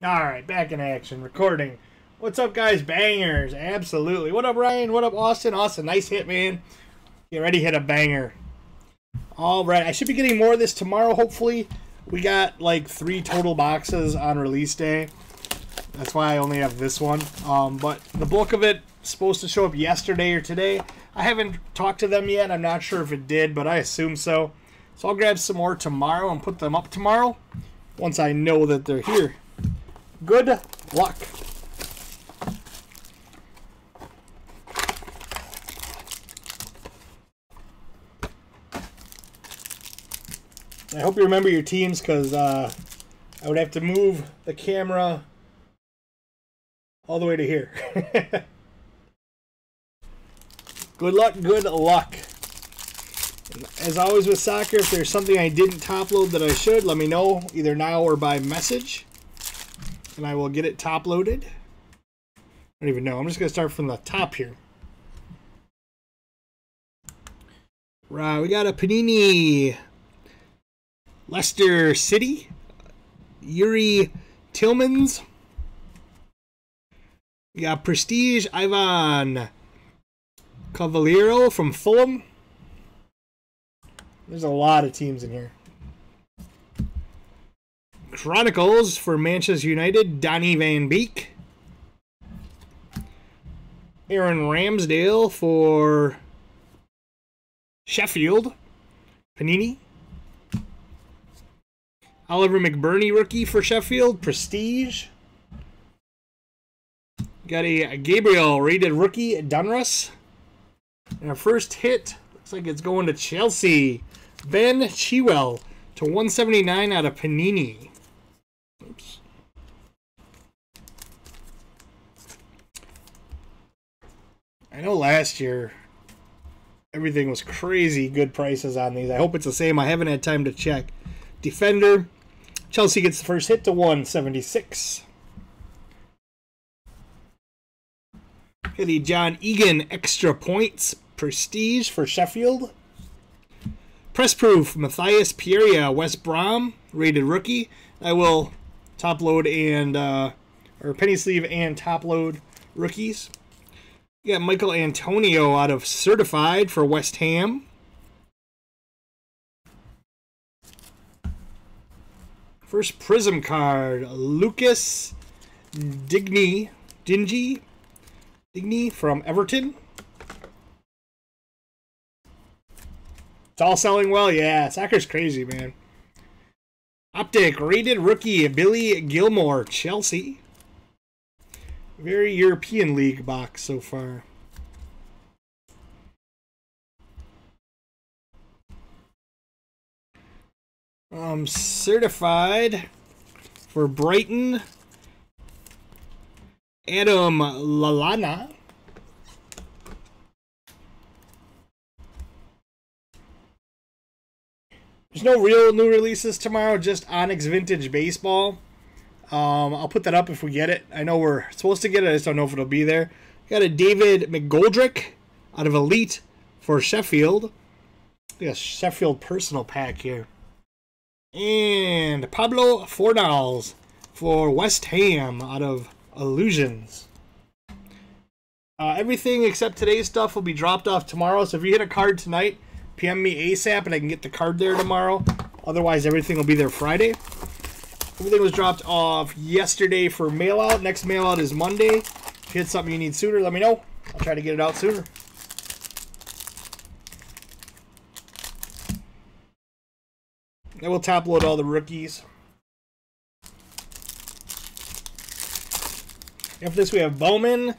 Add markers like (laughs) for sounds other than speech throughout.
All right, back in action, recording. What's up, guys? Bangers, absolutely. What up, Ryan? What up, Austin? Austin, nice hit, man. Get ready, hit a banger. All right, I should be getting more of this tomorrow, hopefully. We got like three total boxes on release day. That's why I only have this one. Um, but the bulk of it supposed to show up yesterday or today. I haven't talked to them yet. I'm not sure if it did, but I assume so. So I'll grab some more tomorrow and put them up tomorrow once I know that they're here. Good luck. I hope you remember your teams because uh, I would have to move the camera all the way to here. (laughs) good luck, good luck. As always with soccer, if there's something I didn't top load that I should, let me know either now or by message. And I will get it top loaded. I don't even know. I'm just going to start from the top here. Right, we got a Panini Leicester City, Youri Tielemans. We got Prestige Ivan Cavaleiro from Fulham. There's a lot of teams in here. Chronicles for Manchester United, Donny Van Beek. Aaron Ramsdale for Sheffield, Panini. Oliver McBurnie rookie for Sheffield, Prestige. Got a Gabriel rated rookie, Donruss. And our first hit looks like it's going to Chelsea. Ben Chilwell to 179 out of Panini. I know last year everything was crazy good prices on these. I hope it's the same. I haven't had time to check. Defender. Chelsea gets the first hit to 176. the John Egan extra points prestige for Sheffield. Press proof Matthias Pieria, West Brom rated rookie. I will top load and uh, or penny sleeve and top load rookies. Got Michael Antonio out of Certified for West Ham. First Prism card, Lucas Digny, Dingy, Digny from Everton. It's all selling well, yeah. Soccer's crazy, man. Optic, rated rookie, Billy Gilmour, Chelsea. Very European League box so far. Um, certified for Brighton, Adam Lallana. There's no real new releases tomorrow, just Onyx Vintage Baseball. Um, I'll put that up if we get it. I know we're supposed to get it, I just don't know if it'll be there. Got a David McGoldrick out of Elite for Sheffield. a Sheffield personal pack here. And Pablo Fornals for West Ham out of Illusions. Uh, everything except today's stuff will be dropped off tomorrow. So if you hit a card tonight, PM me ASAP and I can get the card there tomorrow. Otherwise, everything will be there Friday. Everything was dropped off yesterday for mail out. Next mail out is Monday. If you hit something you need sooner, let me know. I'll try to get it out sooner. I will top load all the rookies. After this, we have Bowman,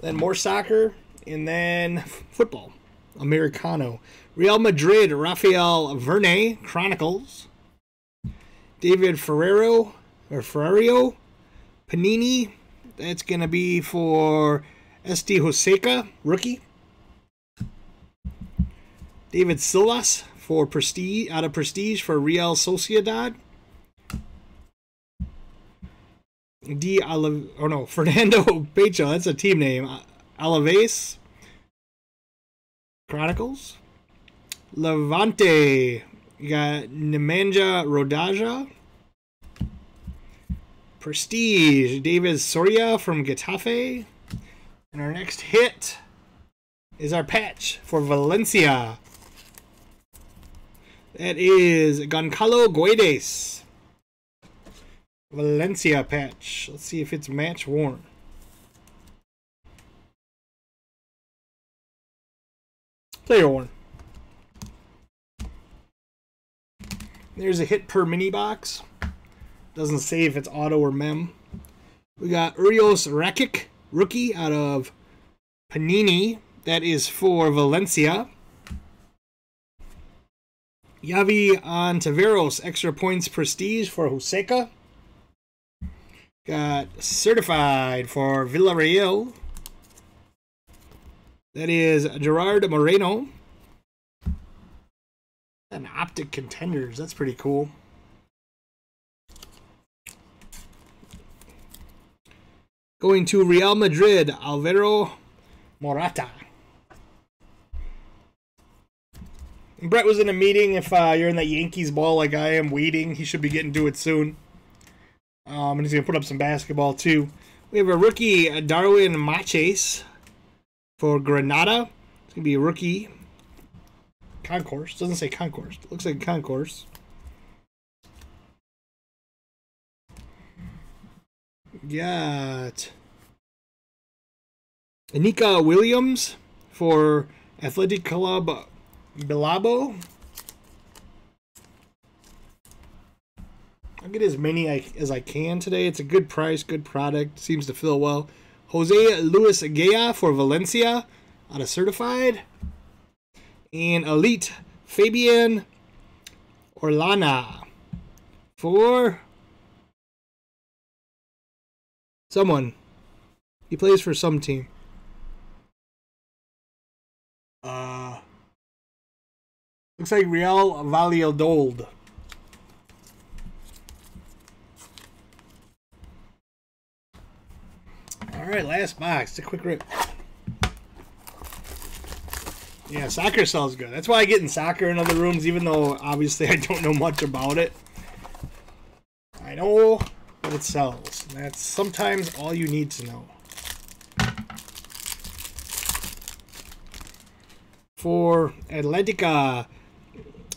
then more soccer, and then (laughs) football. Americano. Real Madrid, Rafael Verne, Chronicles. David Ferrero, or Ferrario, Panini. That's going to be for SD Hoseka, rookie. David Silas for Prestige, out of Prestige for Real Sociedad. D. Olive, oh no, (laughs) Fernando Pecho, that's a team name. Alaves. Chronicles. Levante. You got Nemanja Radoja. Prestige, David Soria from Getafe. And our next hit is our patch for Valencia. That is Goncalo Guedes. Valencia patch. Let's see if it's match worn. Player worn. There's a hit per mini box. Doesn't say if it's auto or mem. We got Urios Rakic, rookie out of Panini. That is for Valencia. Yavi Ontiveros, extra points prestige for Huesca. Got certified for Villarreal. That is Gerard Moreno. And optic contenders. That's pretty cool. Going to Real Madrid, Alvaro Morata. Brett was in a meeting. If uh, you're in that Yankees ball like I am, waiting, he should be getting to it soon. Um, and he's going to put up some basketball too. We have a rookie, Darwin Machis, for Granada. It's going to be a rookie. Concourse. Doesn't say concourse. It looks like concourse. Got Anika Williams for Athletic Club Bilbao. I'll get as many as I can today. It's a good price, good product. Seems to fill well. Jose Luis Gaya for Valencia on a certified. And Elite Fabian Orellana for someone. He plays for some team. Uh, looks like Real Valladolid. All right, last box. A quick rip. Yeah, soccer sells good. That's why I get in soccer in other rooms, even though obviously (laughs) I don't know much about it. I know that it sells. That's sometimes all you need to know. For Atletica,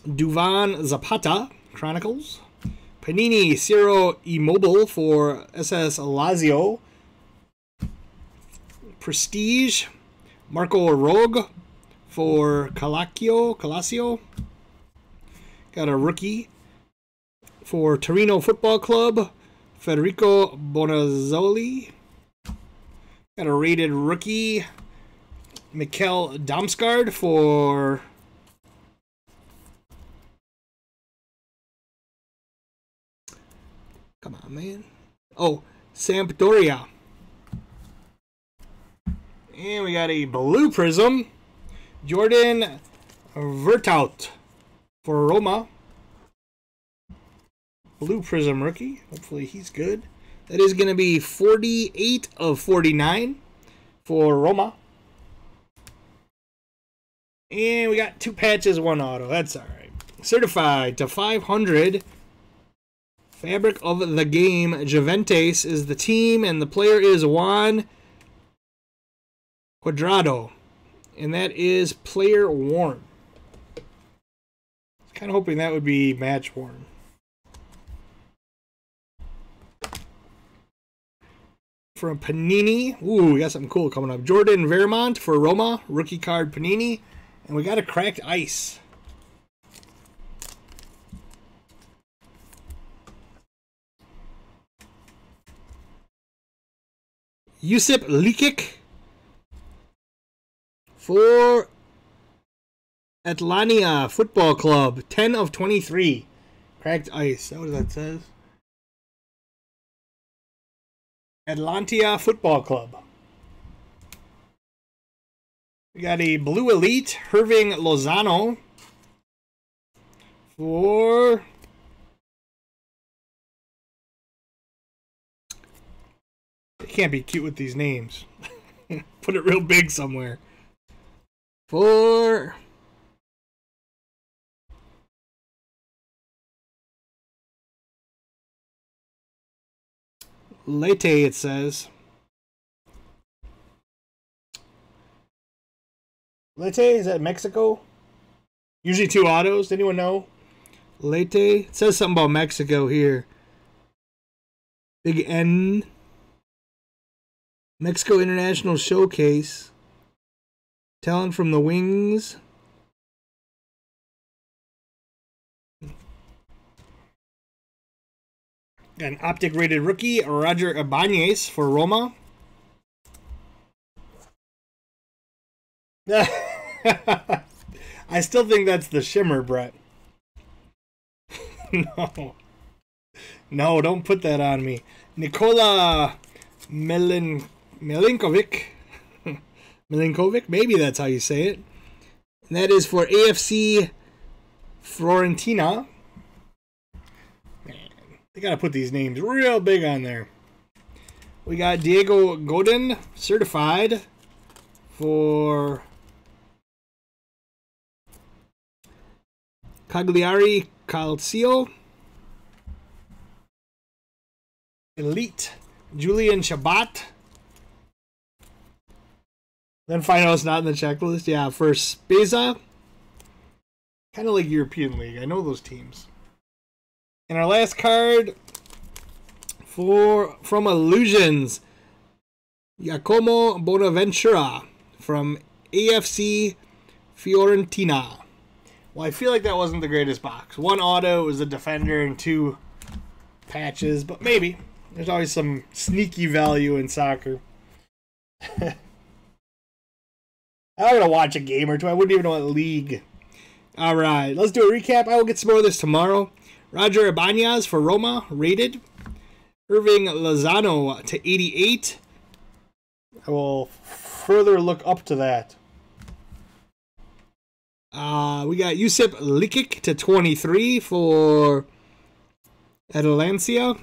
Duvan Zapata Chronicles. Panini Ciro Immobile for SS Lazio. Prestige, Marco Rogue for Calaccio, Calacio. Got a rookie for Torino Football Club, Federico Bonazzoli. Got a rated rookie, Mikkel Damsgaard for Come on, man. Oh, Sampdoria. And we got a blue prism. Jordan Vertout for Roma. Blue prism rookie. Hopefully he's good. That is going to be 48 of 49 for Roma. And we got two patches, one auto. That's all right. Certified to 500. Fabric of the game. Juventus is the team, and the player is Juan Cuadrado, and that is player worn. Kind of hoping that would be match worn. From Panini, ooh, we got something cool coming up. Jordan Vermont for Roma, rookie card Panini, and we got a cracked ice. Yusip Likic for Atlania Football Club, 10 of 23. Cracked ice. That what that says. Atlantia Football Club. We got a Blue Elite, Hirving Lozano. For It can't be cute with these names. (laughs) Put it real big somewhere for Leyte, it says. Leyte, is that Mexico? Usually two autos. Anyone know? Leyte? It says something about Mexico here. Big N. Mexico International Showcase. Talent from the Wings. An optic rated rookie, Roger Ibanez for Roma. (laughs) I still think that's the shimmer, Brett. (laughs) no. No, don't put that on me. Nikola Melin Milinkovic. Milinkovic? Maybe that's how you say it. And that is for AFC Fiorentina. Man, they got to put these names real big on there. We got Diego Godin certified for Cagliari Calcio. Elite Julian Chabot. Then find out it's not in the checklist. Yeah, for Spezia. Kind of like European League. I know those teams. And our last card for from Illusions. Giacomo Bonaventura from AFC Fiorentina. Well, I feel like that wasn't the greatest box. One auto was a defender and two patches, but maybe. There's always some sneaky value in soccer. (laughs) I'm gonna watch a game or two. I wouldn't even know what league. All right, let's do a recap. I will get some more of this tomorrow. Roger Ibanez for Roma, rated. Hirving Lozano to 88. I will further look up to that. Uh, we got Yusip Likic to 23 for Atalancia.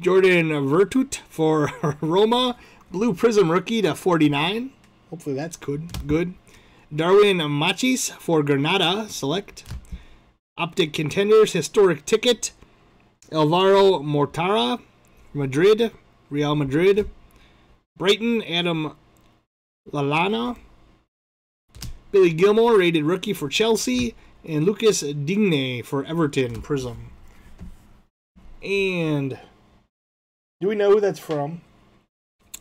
Jordan Vertut for (laughs) Roma. Blue Prism rookie to 49. Hopefully that's good. Good. Darwin Machis for Granada. Select. Optic Contenders Historic Ticket. Alvaro Morata. Madrid. Real Madrid. Brighton. Adam Lallana. Billy Gilmour. rated rookie for Chelsea. And Lucas Digne for Everton. Prism. And do we know who that's from?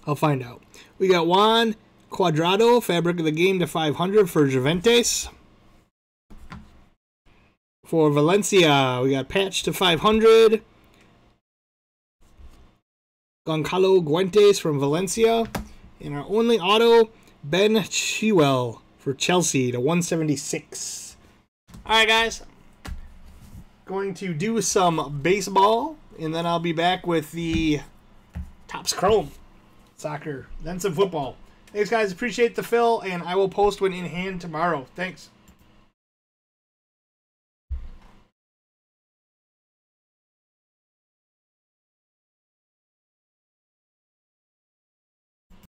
I'll find out. We got Juan Cuadrado, fabric of the game to 500 for Juventus. For Valencia, we got Patch to 500. Goncalo Guedes from Valencia. And our only auto, Ben Chilwell for Chelsea to 176. All right, guys. Going to do some baseball, and then I'll be back with the Topps Chrome, soccer, then some football. Thanks, guys. Appreciate the fill, and I will post one in hand tomorrow. Thanks.